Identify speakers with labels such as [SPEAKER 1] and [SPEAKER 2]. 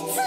[SPEAKER 1] 実。